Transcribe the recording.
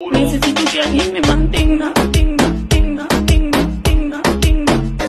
Necesito que alguien me mantenga.